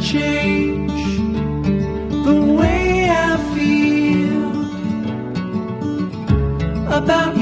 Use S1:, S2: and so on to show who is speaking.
S1: change the way I feel about